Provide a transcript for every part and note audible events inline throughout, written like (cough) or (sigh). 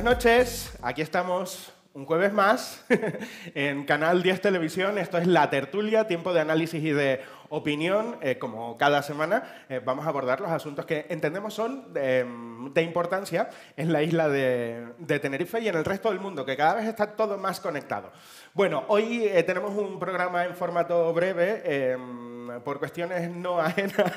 Buenas noches, aquí estamos un jueves más (laughs) en Canal 10 Televisión. Esto es La Tertulia, tiempo de análisis y de opinión. Eh, como cada semana eh, vamos a abordar los asuntos que entendemos son de, de importancia en la isla de, de, Tenerife y en el resto del mundo, que cada vez está todo más conectado. Bueno, hoy eh, tenemos un programa en formato breve em, por cuestiones no ajenas (laughs)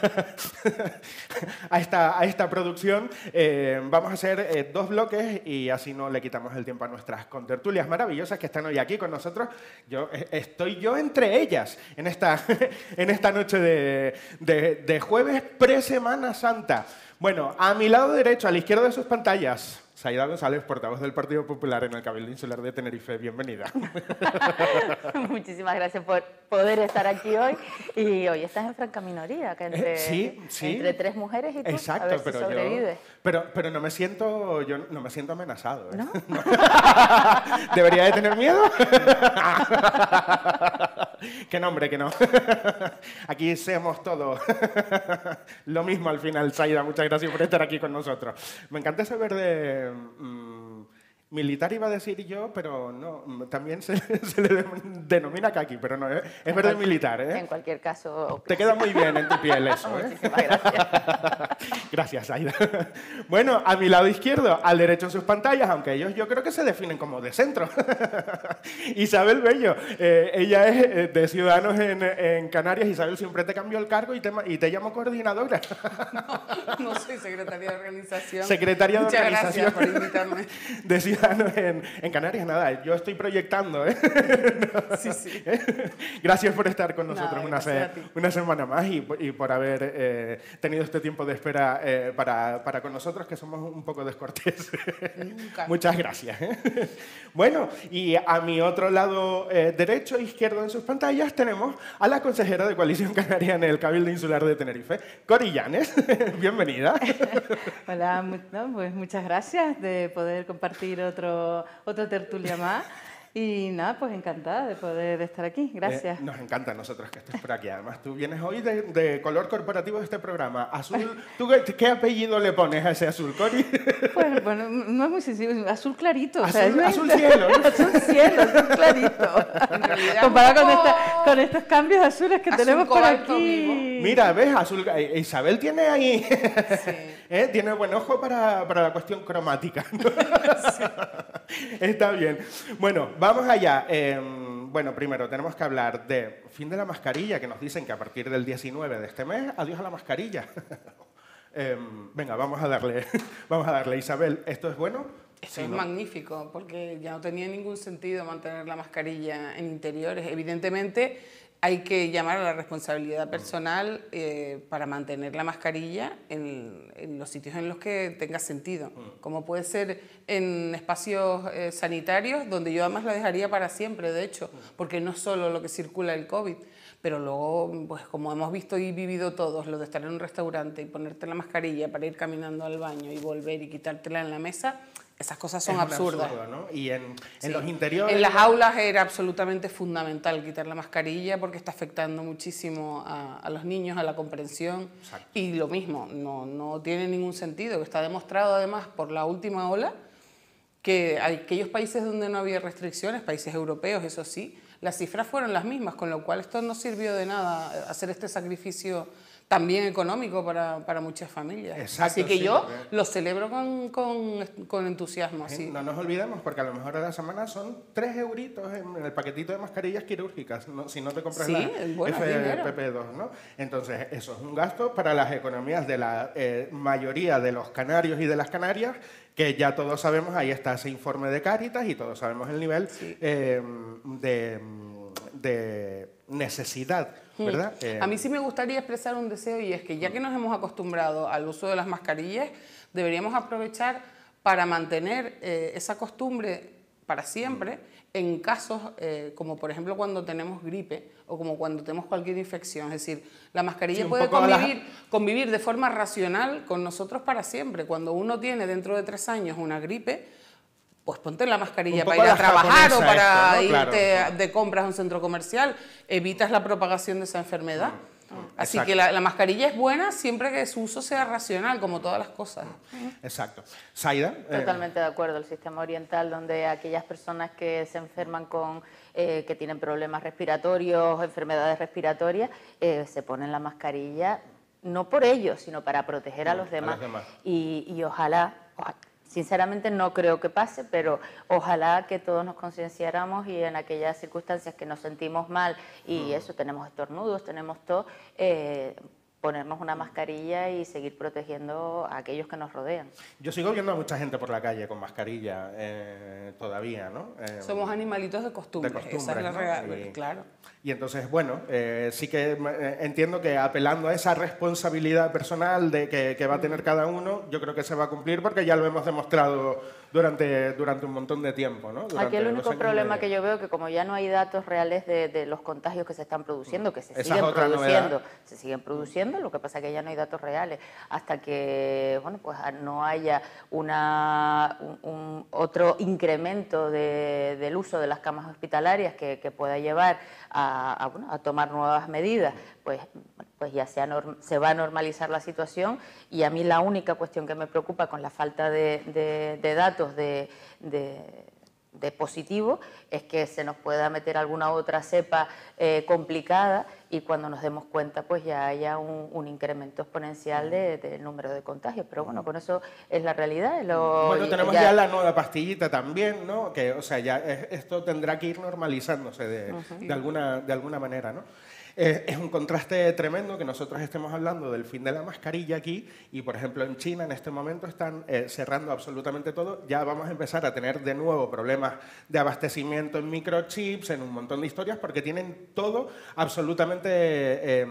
a, esta, a esta producción, eh, vamos a hacer eh, dos bloques y así no le quitamos el tiempo a nuestras contertulias maravillosas que están hoy aquí con nosotros. Yo, eh, estoy yo entre ellas en esta, (laughs) en esta noche de, de, de jueves pre-Semana Santa. Bueno, a mi lado derecho, a la izquierda de sus pantallas, Saida González, portavoz del Partido Popular en el Cabildo Insular de Tenerife. Bienvenida. (laughs) Muchísimas gracias por poder estar aquí hoy. Y hoy estás en franca minoría, que entre, Eh, sí, sí. entre tres mujeres y tú, Exacto, a ver pero si sobrevives. yo, pero, pero no me siento, yo no me siento amenazado. ¿eh? ¿No? (laughs) ¿Debería de tener miedo? (laughs) (laughs) que no, hombre, que no. Aquí seamos todos (laughs) lo mismo al final, Saida. Muchas gracias por estar aquí con nosotros. Me encanta saber de... mm, militar iba a decir yo, pero no, también se, (laughs) se le denomina kaki, pero no, ¿eh? es verde militar. ¿eh? En cualquier caso... Te queda muy bien en tu piel eso, ¿eh? Muchísimas gracias. (laughs) Gracias, Aida. Bueno, a mi lado izquierdo, al derecho en sus pantallas, aunque ellos yo creo que se definen como de centro. (laughs) Isabel Bello, eh, ella es eh, de Ciudadanos en, en, Canarias. Isabel, siempre te cambió el cargo y te, y te llamo coordinadora. No, no soy secretaria de organización. Secretaria de Muchas organización. gracias por invitarme. De Ciudadanos en, en Canarias, nada, yo estoy proyectando. ¿eh? (laughs) Sí, sí. (laughs) Gracias por estar con nosotros Nada, una, una semana más y, por- y por haber eh, tenido este tiempo de espera eh, para, para con nosotros, que somos un poco descorteses. Nunca. (laughs) Muchas gracias. ¿eh? Bueno, y a mi otro lado eh, derecho e izquierdo en sus pantallas tenemos a la consejera de Coalición Canaria en el Cabildo Insular de Tenerife, Cori Llanes. Bienvenida. Hola, no, pues muchas gracias de poder compartir otro, otra tertulia más. (laughs) Y nada, pues encantada de poder estar aquí. Gracias. Eh, nos encanta a nosotros que estés por aquí. Además, tú vienes hoy de, de color corporativo de este programa. Azul, ¿tú qué, qué apellido le pones a ese azul, Cori? Pues bueno, no es muy sencillo, azul clarito. o sea, Azul- azul (laughs) cielo, ¿no? azul cielo, azul clarito. (laughs) Comparado con, esta- poco con estos cambios azules que azul tenemos por aquí. Mira, ves, azul. eh, Isabel tiene ahí. ¿Eh? Tiene buen ojo para, para la cuestión cromática. (laughs) Está bien. Bueno, vamos allá. Eh, bueno, primero tenemos que hablar de fin de la mascarilla, que nos dicen que a partir del 19 de este mes, adiós a la mascarilla. (laughs) Eh, venga, vamos a darle, (laughs) vamos a darle. Isabel, ¿esto es bueno? Esto Sí, es ¿no? magnífico, porque ya no tenía ningún sentido mantener la mascarilla en interiores. Evidentemente, hay que llamar a la responsabilidad personal eh, para mantener la mascarilla en, en los sitios en los que tenga sentido, como puede ser en espacios eh, sanitarios, donde yo además la dejaría para siempre, de hecho, porque no es solo lo que circula el COVID, pero luego, pues como hemos visto y vivido todos, lo de estar en un restaurante y ponerte la mascarilla para ir caminando al baño y volver y quitártela en la mesa, esas cosas son Es absurdas. absurdo, ¿no? Y en, en Sí. los interiores. En las aulas era absolutamente fundamental quitar la mascarilla porque está afectando muchísimo a, a los niños, a la comprensión. Exacto. Y lo mismo, no, no tiene ningún sentido, está demostrado además por la última ola que aquellos países donde no había restricciones, países europeos, eso sí, las cifras fueron las mismas, con lo cual esto no sirvió de nada hacer este sacrificio también económico para, para muchas familias. Exacto, Así que sí, yo porque- lo celebro con, con, con entusiasmo. sí. No nos olvidemos, porque a lo mejor a la semana son 3 euritos en el paquetito de mascarillas quirúrgicas, ¿no? si no te compras Sí, la bueno, es dinero. FPP2. ¿no? Entonces, eso es un gasto para las economías de la eh, mayoría de los canarios y de las canarias, que ya todos sabemos, ahí está ese informe de Cáritas y todos sabemos el nivel eh, de, de necesidad, ¿verdad? Eh, A mí sí me gustaría expresar un deseo y es que ya que nos hemos acostumbrado al uso de las mascarillas, deberíamos aprovechar para mantener eh, esa costumbre para siempre en casos eh, como por ejemplo cuando tenemos gripe o como cuando tenemos cualquier infección. Es decir, la mascarilla Sí, puede la- convivir, convivir de forma racional con nosotros para siempre. Cuando uno tiene dentro de tres años una gripe, pues ponte la mascarilla para ir a trabajar o para esto, ¿no? irte Claro. de compras a un centro comercial, evitas la propagación de esa enfermedad. Así Exacto. que la, la mascarilla es buena siempre que su uso sea racional, como todas las cosas. Exacto. Saida. eh, Totalmente de acuerdo. El sistema oriental, donde aquellas personas que se enferman con, eh, que tienen problemas respiratorios, enfermedades respiratorias, eh, se ponen la mascarilla no por ellos, sino para proteger a los demás. demás. Y, y ojalá, oja- sinceramente no creo que pase, pero ojalá que todos nos concienciáramos y en aquellas circunstancias que nos sentimos mal y eso, tenemos estornudos, tenemos todo, eh, ponernos una mascarilla y seguir protegiendo a aquellos que nos rodean. Yo sigo viendo a mucha gente por la calle con mascarilla eh, todavía, ¿no? Eh, Somos animalitos de costumbre, de esa es la ¿no? Y- claro. Y entonces, bueno, eh, sí que eh, entiendo que apelando a esa responsabilidad personal de que, que va a tener cada uno, yo creo que se va a cumplir porque ya lo hemos demostrado durante, durante un montón de tiempo, ¿no? Durante Aquí el único problema que yo veo que como ya no hay datos reales de, de los contagios que se están produciendo, que se Esa es siguen produciendo, novedad. se siguen produciendo, lo que pasa es que ya no hay datos reales, hasta que bueno pues a- no haya una, un, un otro incremento de- del uso de las camas hospitalarias que, que pueda llevar a, a, bueno, a tomar nuevas medidas, pues, pues ya se, va a normalizar la situación y a mí la única cuestión que me preocupa con la falta de, de- de datos de- de de positivo es que se nos pueda meter alguna otra cepa eh, complicada y cuando nos demos cuenta pues ya haya un, un incremento exponencial de- del número de contagios. Pero bueno, con eso es la realidad. lo- Bueno, tenemos ya... la nueva pastillita también, ¿no? Que, o sea, ya es- esto tendrá que ir normalizándose de, de alguna, de alguna manera, ¿no? Eh, es un contraste tremendo que nosotros estemos hablando del fin de la mascarilla aquí y, por ejemplo, en China en este momento están eh, cerrando absolutamente todo. Ya vamos a empezar a tener de nuevo problemas de abastecimiento en microchips, en un montón de historias, porque tienen todo absolutamente eh,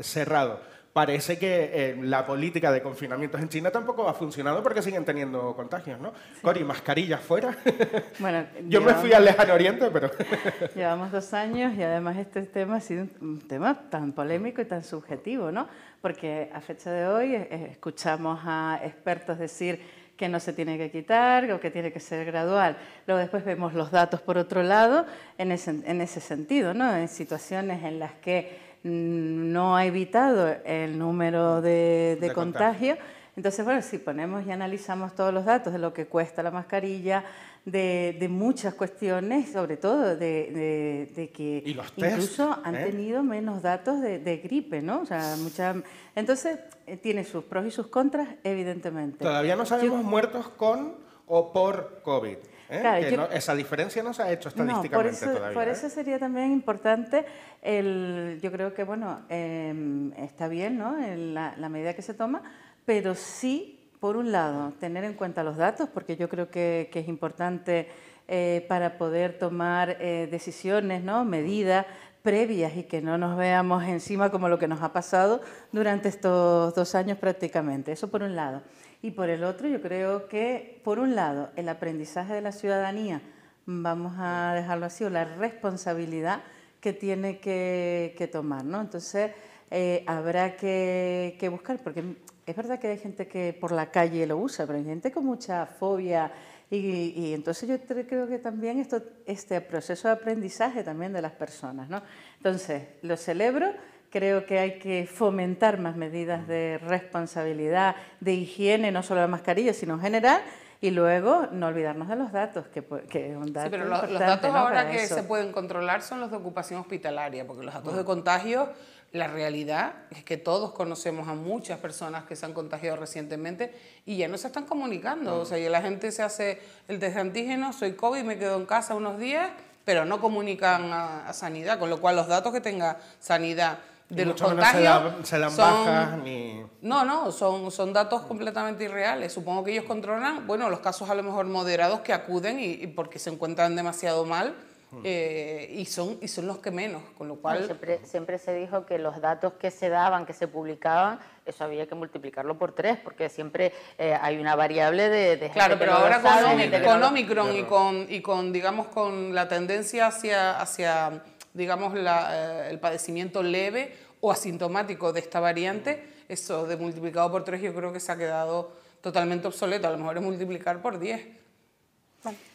cerrado. Parece que eh, la política de confinamientos en China tampoco ha funcionado porque siguen teniendo contagios, ¿no? Cori, mascarillas fuera. (laughs) Bueno, (laughs) Yo me fui al lejano oriente, pero... (laughs) Llevamos dos años y además este tema ha sido un- tema tan polémico y tan subjetivo, ¿no? Porque a fecha de hoy eh, escuchamos a expertos decir que no se tiene que quitar o que tiene que ser gradual. Luego después vemos los datos por otro lado en ese, en ese sentido, ¿no? En situaciones en las que no ha evitado el número de, de De contagio. contagios. Entonces, bueno, si ponemos y analizamos todos los datos de lo que cuesta la mascarilla, de, de muchas cuestiones, sobre todo de, de- de que Y los test, incluso han ¿eh? tenido menos datos de, de gripe, ¿no? O sea, mucha... Entonces, eh, tiene sus pros y sus contras, evidentemente. Todavía no sabemos muertos con o por COVID. ¿Eh? Claro, Que yo- no- esa diferencia no se ha hecho No, por estadísticamente eso, todavía. por ¿eh? eso sería también importante, el, yo creo que, bueno, eh, está bien, ¿no? El- la, la medida que se toma, pero sí, por un lado, tener en cuenta los datos, porque yo creo que, que es importante eh, para poder tomar eh, decisiones, ¿no? Medidas previas y que no nos veamos encima como lo que nos ha pasado durante estos dos años prácticamente. Eso por un lado. Y por el otro, yo creo que, por un lado, el aprendizaje de la ciudadanía, vamos a dejarlo así, o la responsabilidad que tiene que, tomar, ¿no? Entonces, eh, habrá que, buscar, porque es verdad que hay gente que por la calle lo usa, pero hay gente con mucha fobia y, y entonces yo creo que también esto, este proceso de aprendizaje también de las personas, ¿no? Entonces, lo celebro, creo que hay que fomentar más medidas de responsabilidad, de higiene, no solo la mascarilla, sino en general, y luego no olvidarnos de los datos, que, que es un dato Sí, pero los, los datos ¿no? ahora para que eso. se pueden controlar son los de ocupación hospitalaria, porque los datos de contagio, la realidad es que todos conocemos a muchas personas que se han contagiado recientemente y ya no se están comunicando. O sea, ya la gente se hace el test de antígeno, soy COVID, me quedo en casa unos días, pero no comunican a, a sanidad, con lo cual los datos que tenga sanidad Y de los mucho menos se, contagios da- se dan son- bajas ni... no, no, son, son datos completamente irreales. Supongo que ellos controlan, bueno, los casos a lo mejor moderados que acuden y, y porque se encuentran demasiado mal eh, y, son, y son los que menos, con lo cual... siempre, siempre se dijo que los datos que se daban, que se publicaban, eso había que multiplicarlo por tres, porque siempre eh, hay una variable de, de Claro, pero ahora con, sabe, con no lo- Omicron y con, y con, digamos, con la tendencia hacia, hacia digamos, la, eh, el padecimiento leve o asintomático de esta variante, eso de multiplicado por tres yo creo que se ha quedado totalmente obsoleto. A lo mejor es multiplicar por 10.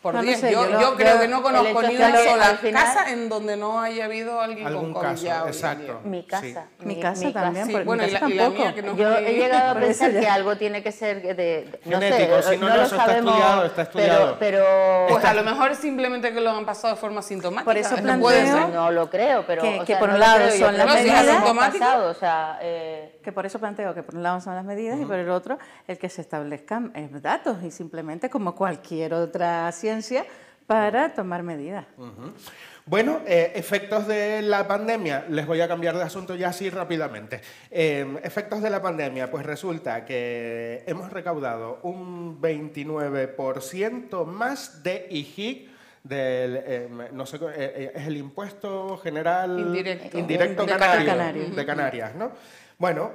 Por No lo 10. sé, yo, yo yo creo yo- que no conozco ni una sola al final- casa en donde no haya habido alguien Algún con COVID caso, exacto. Mi casa. Sí. Mi casa mi también, Sí, porque bueno, mi y la, casa y la tampoco. mía que no Yo he llegado a (laughs) pensar que algo tiene que ser de, de- no Genético, sé, si no, no no, lo eso está sabemos, estudiado, está estudiado. pero, pero Pues a lo (laughs) mejor es simplemente que lo han pasado de forma sintomática. Por eso no puede planteo- ser. no lo creo, pero Que- o que sea, por no un lado son las medidas- eh, Que por eso planteo que por un lado son las medidas y por el otro el que se establezcan eh, datos y simplemente como cualquier otra ciencia para tomar medidas. Bueno, eh, efectos de la pandemia. Les voy a cambiar de asunto ya así rápidamente. Eh, efectos de la pandemia. Pues resulta que hemos recaudado un 29% más de IGIC del, eh, no sé, eh, es el impuesto general Indirecto. indirecto canario, canario. de Canarias, ¿no? Bueno,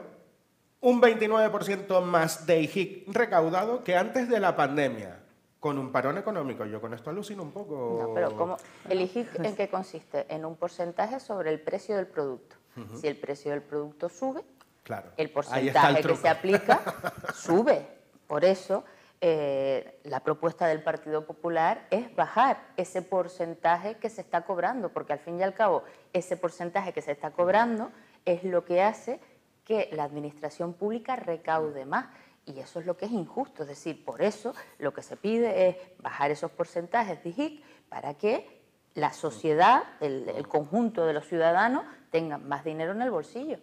un 29% más de IGIC recaudado que antes de la pandemia, con un parón económico. Yo con esto alucino un poco. No, pero ¿cómo? ¿El IGIC en qué consiste? En un porcentaje sobre el precio del producto. Si el precio del producto sube, Claro. el porcentaje que se aplica (laughs) sube. Por eso, eh, la propuesta del Partido Popular es bajar ese porcentaje que se está cobrando, porque al fin y al cabo, ese porcentaje que se está cobrando es lo que hace que la administración pública recaude más. Y eso es lo que es injusto. Es decir, por eso lo que se pide es bajar esos porcentajes de para que la sociedad, el, el conjunto de los ciudadanos, tengan más dinero en el bolsillo.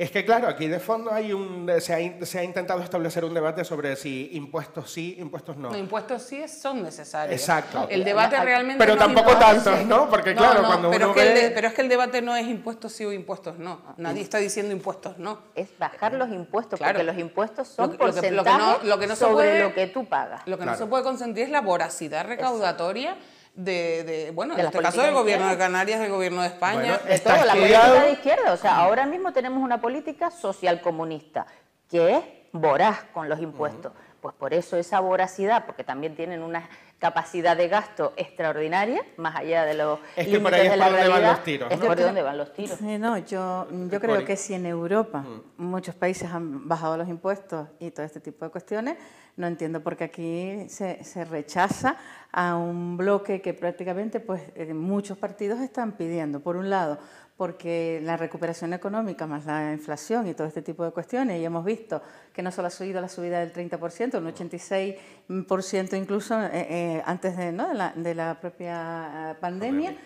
Es que claro, aquí de fondo hay un, se, ha, se ha intentado establecer un debate sobre si impuestos sí, impuestos no. Los impuestos sí son necesarios. Exacto. El debate No, realmente Pero no tampoco tantos. ¿no? Porque claro, no, cuando pero uno es que el ve- de- pero es que el debate no es impuestos sí o impuestos no. Nadie está diciendo impuestos no. Es bajar los impuestos, Claro. porque los impuestos son Lo que- lo que- lo que no- porcentajes lo que no se sobre puede- lo que tú pagas. Lo que Claro. no se puede consentir es la voracidad recaudatoria de, de- bueno, De en este caso del gobierno de. Canarias, del gobierno de España. Bueno, de todo, la estudiado. política de izquierda. O sea, ahora mismo tenemos una política social comunista que es voraz con los impuestos. Pues por eso esa voracidad, porque también tienen una capacidad de gasto extraordinaria, más allá de los Es que por límites ahí es de la por donde van los tiros, es ¿no? por donde van los tiros. Sí, no, yo, yo creo que si en Europa muchos países han bajado los impuestos y todo este tipo de cuestiones, no entiendo por qué aquí se, se rechaza a un bloque que prácticamente pues, eh, muchos partidos están pidiendo. Por un lado, porque la recuperación económica más la inflación y todo este tipo de cuestiones, y hemos visto que no solo ha subido la subida del 30%, un 86% incluso eh, eh, antes de, ¿no? de, la, propia eh, pandemia,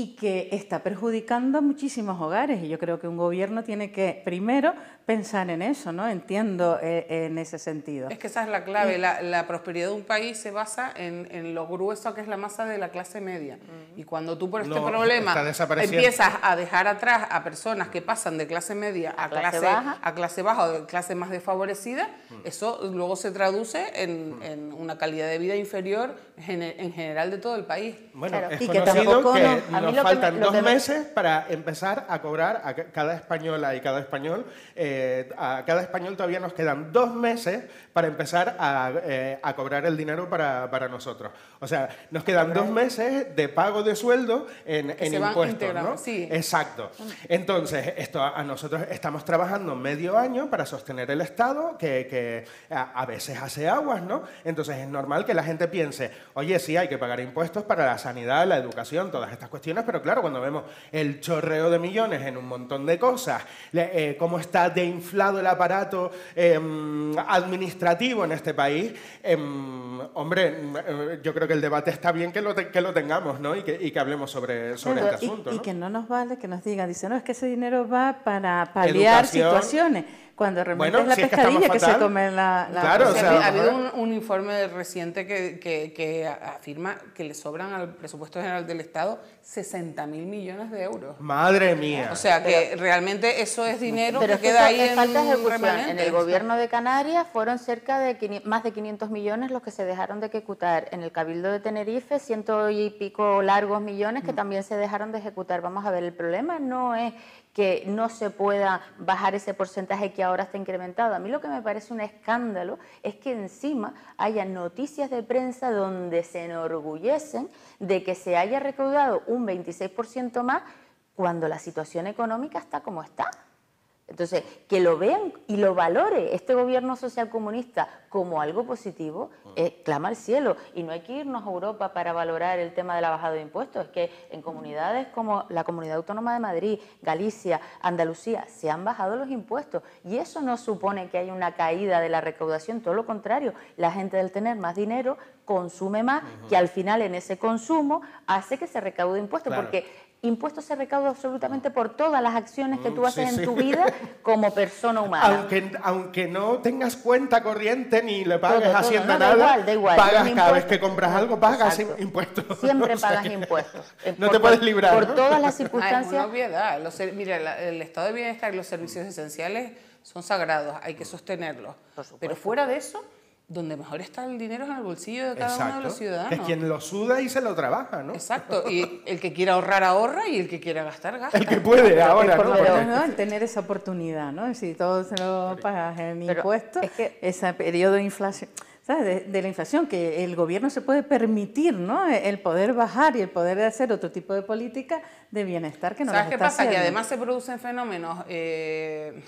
y que está perjudicando a muchísimos hogares. Y yo creo que un gobierno tiene que primero pensar en eso, ¿no? Entiendo eh, en ese sentido. Es que esa es la clave. La, la prosperidad de un país se basa en, en lo grueso que es la masa de la clase media. Y cuando tú por este No, problema empiezas a dejar atrás a personas que pasan de clase media a, A clase clase, baja. a clase baja o de clase más desfavorecida, eso luego se traduce en, en una calidad de vida inferior en general de todo el país. Bueno, Claro. es Y que conocido tampoco que no- nos que faltan dos que meses para empezar a cobrar a ca- cada española y cada español. eh, a cada español todavía nos quedan dos meses para empezar a, eh, a cobrar el dinero para, para nosotros. O sea, nos quedan dos meses de pago de sueldo en, en impuestos, ¿no? sí. Exacto. Entonces, esto a a nosotros estamos trabajando medio año para sostener el Estado, que, que a, a veces hace aguas, ¿no? Entonces es normal que la gente piense, oye, sí, hay que pagar impuestos para la sanidad, la educación, todas estas cuestiones, pero claro, cuando vemos el chorreo de millones en un montón de cosas, eh, cómo está de inflado el aparato em, administrativo en este país, em, hombre, em, eh, yo creo que el debate está bien que lo, te- que lo tengamos, ¿no? Y que, y que hablemos sobre, sobre Claro, este y- asunto, y, que no nos vale que nos digan, dice, no, es que ese dinero va para paliar Educación. situaciones, cuando realmente Bueno, es la si es que estamos pescadilla que, se come la... la Claro, O sea, ha habido un, un informe reciente que, que- que afirma que le sobran al presupuesto general del Estado 60 mil millones de euros. Madre mía. O sea que realmente eso es dinero Pero que queda ahí es falta de en ejecución. En el gobierno de Canarias fueron cerca de quini- más de 500 millones los que se dejaron de ejecutar. En el Cabildo de Tenerife, ciento y pico largos millones Mm. que también se dejaron de ejecutar. Vamos a ver, el problema no es que no se pueda bajar ese porcentaje que ahora está incrementado. A mí lo que me parece un escándalo es que encima haya noticias de prensa donde se enorgullecen de que se haya recaudado un 26% más cuando la situación económica está como está. Entonces, que lo vean y lo valore este gobierno social comunista como algo positivo, eh, clama al cielo. Y no hay que irnos a Europa para valorar el tema de la bajada de impuestos. Es que en comunidades como la Comunidad Autónoma de Madrid, Galicia, Andalucía, se han bajado los impuestos. Y eso no supone que haya una caída de la recaudación, todo lo contrario. La gente del tener más dinero consume más, que al final en ese consumo hace que se recaude impuestos. Porque impuestos se recauda absolutamente por todas las acciones que tú mm, haces en tu vida (laughs) como persona humana. Aunque, aunque no tengas cuenta corriente ni le pagues a Hacienda nada, pagas cada vez que compras algo, pagas impuestos. (laughs) Siempre pagas impuestos. (laughs) no te puedes librar. Por todas las circunstancias. una obviedad. mira, el estado de bienestar y los servicios esenciales son sagrados, hay que sostenerlos. Pero fuera de eso donde mejor está el dinero es en el bolsillo de cada uno de los ciudadanos. Es quien lo suda y se lo trabaja, ¿no? Exacto, y el que quiera ahorrar ahorra y el que quiera gastar gasta. El que puede ahora, ¿no? El tener esa oportunidad, ¿no? Si todo se lo pagas en impuestos, es que... ese periodo de inflación... ¿sabes? De, la inflación, que el gobierno se puede permitir, ¿no? El poder bajar y el poder hacer otro tipo de política de bienestar que no ¿Sabes qué pasa? Que además se producen fenómenos eh,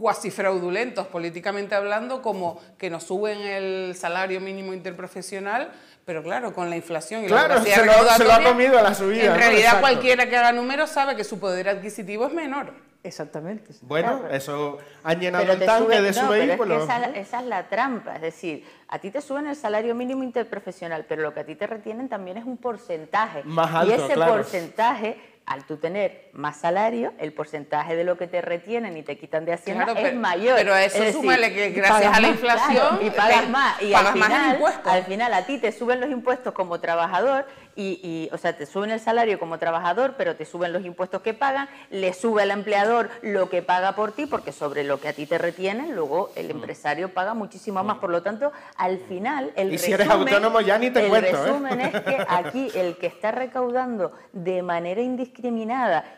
cuasi fraudulentos políticamente hablando, como que nos suben el salario mínimo interprofesional, pero claro, con la inflación y claro, la se, lo, se lo ha comido a la subida. En realidad cualquiera que haga números sabe que su poder adquisitivo es menor. Exactamente. Bueno, eso han llenado el tanque de su vehículo. esa, es la trampa, es decir, a ti te suben el salario mínimo interprofesional, pero lo que a ti te retienen también es un porcentaje. Más alto, y ese porcentaje al tú tener más salario, el porcentaje de lo que te retienen y te quitan de Hacienda es mayor. Pero a eso súmale que gracias a la inflación y pagas más. Y al, final, al final a ti te suben los impuestos como trabajador y, o sea, te suben el salario como trabajador, pero te suben los impuestos que pagan, le sube al empleador lo que paga por ti, porque sobre lo que a ti te retienen, luego el mm. empresario paga muchísimo más. Mm. Por lo tanto, al final, el y si eres autónomo ya ni te el cuento. El ¿eh? resumen es que aquí el que está recaudando de manera indiscriminada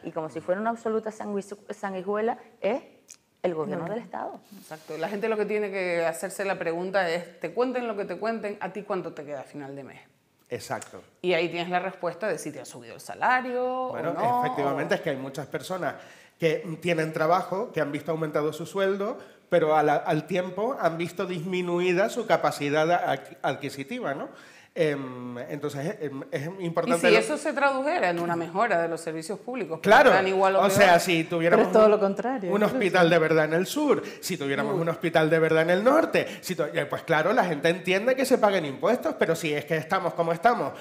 y como si fuera una absoluta sanguijuela es el gobierno del Estado. Exacto. La gente lo que tiene que hacerse la pregunta es, te cuenten lo que te cuenten, ¿a ti cuánto te queda a final de mes? Exacto. Y ahí tienes la respuesta de si te ha subido el salario. Bueno, o no, efectivamente es que hay muchas personas que tienen trabajo, que han visto aumentado su sueldo, pero al tiempo han visto disminuida su capacidad adquisitiva, ¿no? Em, entonces es, importante. Y si eso se tradujera en una mejora de los servicios públicos, claro. o, sea, si tuviéramos todo lo contrario, un hospital de verdad en el sur, si tuviéramos un hospital de verdad en el norte, si eh, pues claro, la gente entiende que se paguen impuestos, pero si es que estamos como estamos,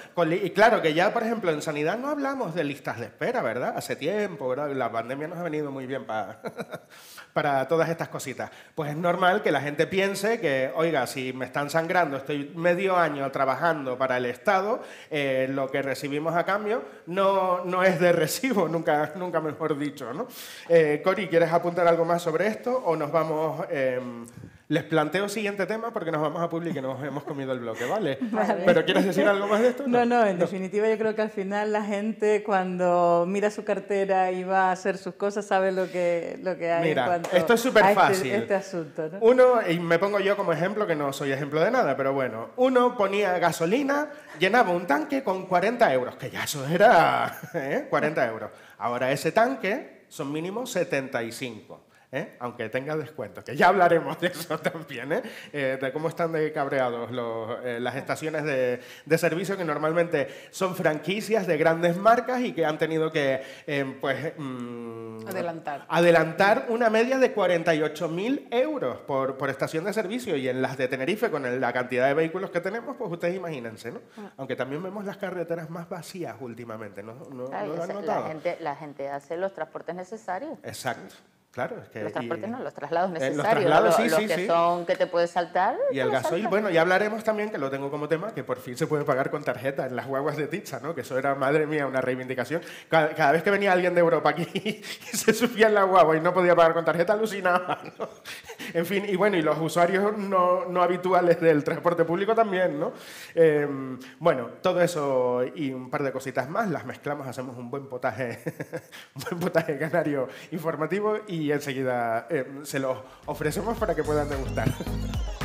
y claro que ya, por ejemplo, en sanidad no hablamos de listas de espera, ¿verdad? Hace tiempo, ¿verdad? La pandemia nos ha venido muy bien para (laughs) para todas estas cositas. Pues es normal que la gente piense que, oiga, si me están sangrando, estoy medio año trabajando para el Estado, eh, lo que recibimos a cambio no, no es de recibo, (laughs) nunca, nunca mejor dicho. ¿no? Eh, Cori, ¿quieres apuntar algo más sobre esto o nos vamos... Les planteo siguiente tema porque nos vamos a publicar y nos hemos comido el bloque, (laughs) ¿vale? ¿Pero quieres decir algo más de esto? No, no, en definitiva yo creo que al final la gente cuando mira su cartera y va a hacer sus cosas sabe lo que, lo que hay Mira, en cuanto esto es súper este, fácil. Este, asunto, ¿no? Uno, y me pongo yo como ejemplo, que no soy ejemplo de nada, pero bueno, uno ponía gasolina, llenaba un tanque con 40 euros, que ya eso era (laughs) ¿eh? 40 euros. Ahora ese tanque son mínimo 75. ¿Eh? aunque tenga descuento, que ya hablaremos de eso también, ¿eh? Eh, de cómo están de cabreados las estaciones de, servicio que normalmente son franquicias de grandes marcas y que han tenido que pues, mm, adelantar. adelantar una media de 48.000 euros por, por, estación de servicio y en las de Tenerife con la cantidad de vehículos que tenemos, pues ustedes imagínense, ¿no? Ah. Aunque también vemos las carreteras más vacías últimamente, ¿no, no, lo han notado? La gente, la gente hace los transportes necesarios. Exacto. Claro, es que... Los transportes no, los traslados necesarios. los traslados, sí, los, sí, que son que te puedes saltar. Y el gasoil, bueno, ya hablaremos también, que lo tengo como tema, que por fin se puede pagar con tarjeta en las guaguas de Tiza, ¿no? Que eso era, madre mía, una reivindicación. Cada, vez que venía alguien de Europa aquí (laughs) y se subía en la guagua y no podía pagar con tarjeta, alucinaba, ¿no? (laughs) En fin, y bueno, y los usuarios no, no habituales del transporte público también, ¿no? Em, bueno, todo eso y un par de cositas más, las mezclamos, hacemos un buen potaje, (laughs) un buen potaje canario informativo y y enseguida eh, se los ofrecemos para que puedan degustar. (laughs)